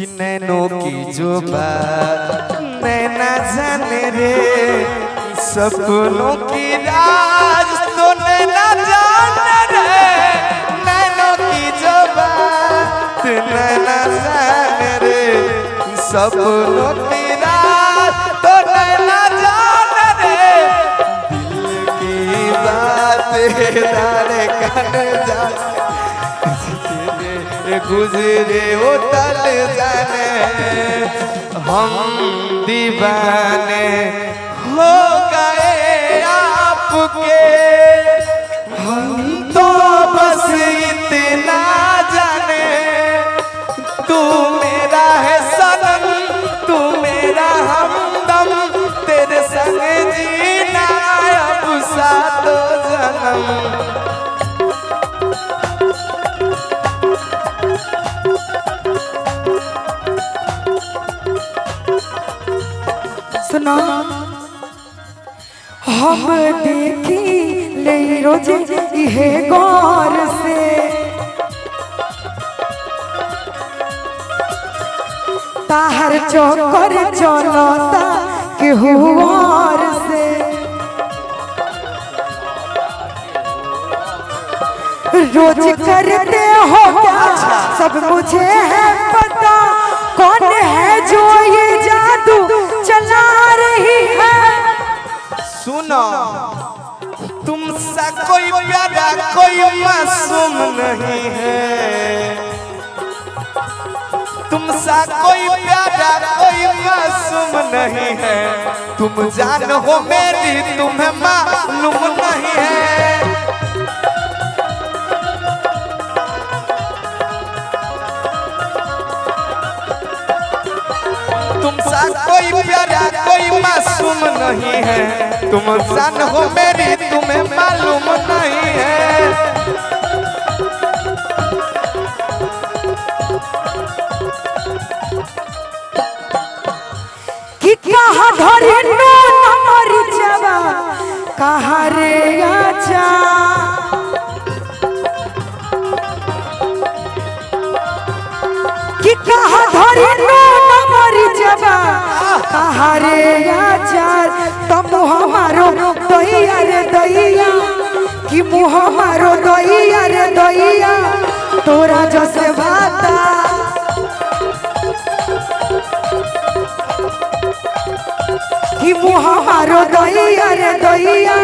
कि नैनो की जो बात नैना जाने रे, सपनों की राज तो नैना जाने रे, नैनो की जो बात नैना जाने रे, सपनों की राज तो नैना जाने रे। दिल की बात दारे कन जाने गुजरे हो तल जाने हम दीवाने। देखी ले रोज इहे गौर से। ताहर चौकर चलता केहू और से। रोज करते हो क्या? सब मुझे है पता। कौन है जो ये जादू चला रही है? सुनो। तुमसा कोई प्यारा, कोई मासूम नहीं है। तुमसा कोई प्यारा, कोई मासूम नहीं है। तुम जान हो मेरी, तुम्हें मालूम नहीं है। तुमसा कोई प्यारा कोई मासूम नहीं है। तुम जान हो मेरी तुम्हें मालूम नहीं है। कि कहा धरे नो नमर जवा कहा रे आचा? कि कहा धरे नो दहिया रे दहिया कि मुँह हमारो दहिया रे दहिया तोरा जैसे बाता कि मारो दहिया रे दहिया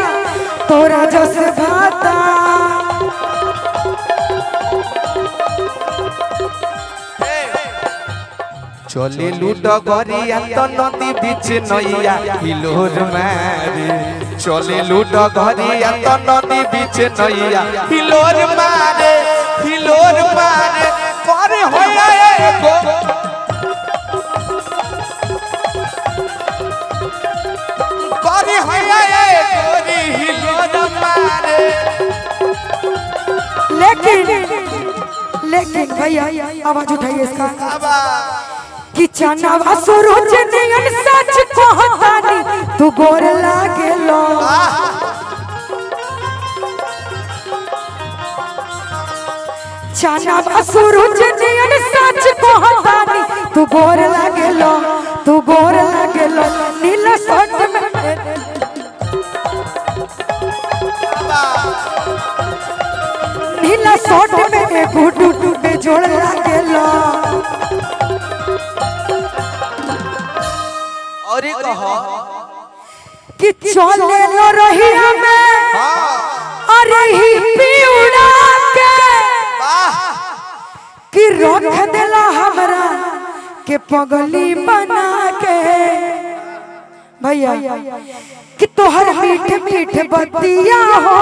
तोरा जस चले लूट गरिया तो नदी बीच नैया हिलोर मारे। चले लूट गरिया तो नदी बीच नैया हिलोर मारे हिलोर मारे करे होया एगो करे होया एगो री हिलोर मारे लेकिन लेकिन भैया आवाज़ उठाइए इसका। कि चनावा सूरज नियन सच कहतानी। तू गोर लागे लो। चनावा सूरज नियन सच कहतानी तू गोर लागेलो तू गोर लागे लो। नीला सट में नीला सट में गुडू में जोड़ लागे लो। और कहो कि चले लो रही हमें। अरे ही पिउड़ा के। कि रख देला हमरा के पगली बना के। भैया, कि तोहर मीठ मीठ बतिया हो,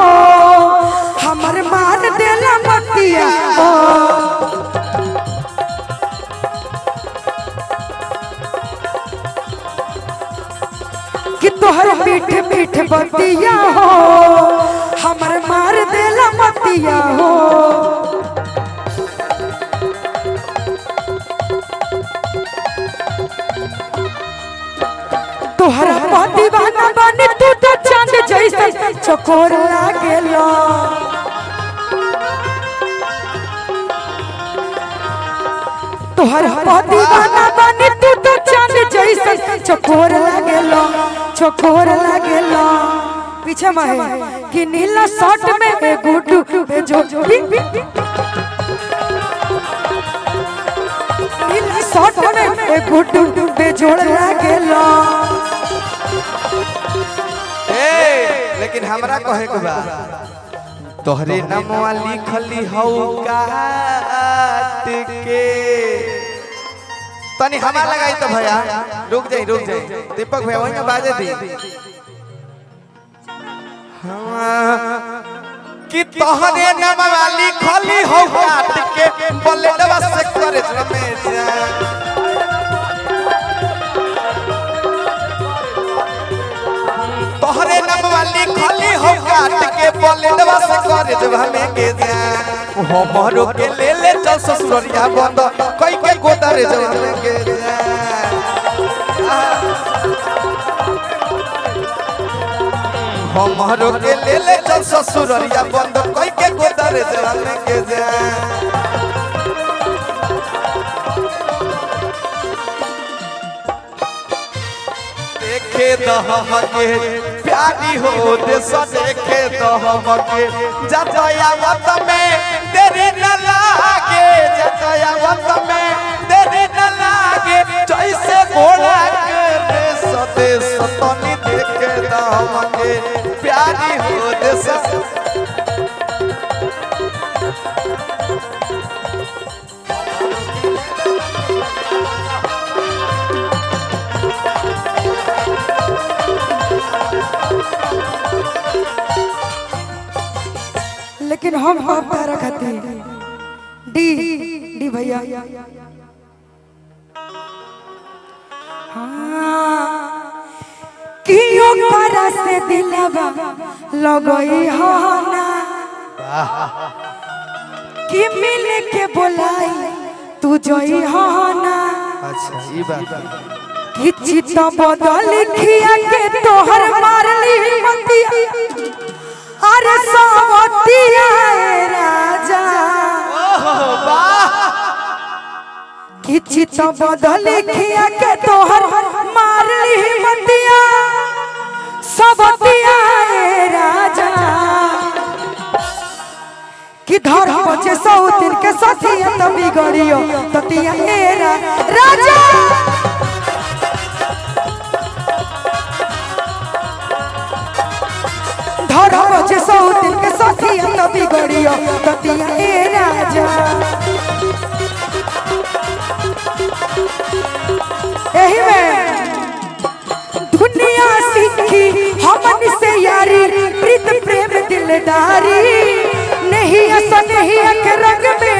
हमर मान देला मतिया हो। तोहर मीठ मीठ बतिया हो, हमर मार देला मतिया हो। तोहरा पति बना बनी, तू तो चाँद जैसन चकोर लागेला। तोहर पति बना चकोर लागेलो। चकोर लागेलो। पीछे में है कि नीला शर्ट में बे गुड्डू बे जो बी- बी- बी- नीला शर्ट में बे गुड्डू बे जोड़ लागेलो। ए, लेकिन हमरा कहे के बा, तोहरे नमवा लिखली हौ काट के। तनी हमा लगाई तो भैया। रुक जाई रुक जाई। दीपक भैया वहीं बाजे दी। हाँ, कि तोहरे नमवा लिखली हौ काट के बलेडवा से करे जा तोहरे नमवा लिखली हो काट के बलेडवा से करे हमें के जा हमरो के ले ले चल ससुरिया बंद कई के गोदरे हमें के जा के ले ले चल ससुरिया बंद कई के गोदरे हमें के जा देखे दहमके प्यारी हो देश देखे दहमके जतयावत में तेरे न लागे जतयावत में तेरे न लागे, जैसे घोड़ा के देश देश तनी देखे प्यारी हो देश लेकिन हम हम तारा खाती डी डी भैया। हाँ कियो से दिलवा लगई हो ना। कि मिल के बोलाई तू जई हो ना। अच्छा ये बात कि चित बदल खिया के तोहर मारली। कि चित बदल खिया के तोहर मारली मतिया सबतिया ए राजा। कि धर बचे सौतिन के साथिया त बिगड़ियो, ततिया ए राजा। धर बचे सौतिन के साथिया त बिगड़ियो, ततिया ए राजा दिलदारी नहीं नहीं के रंग में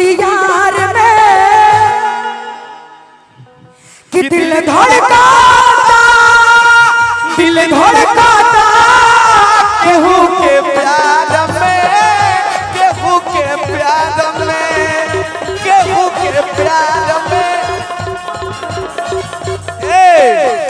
इख्तियार में। कि दिल धड़का दिल धड़काता।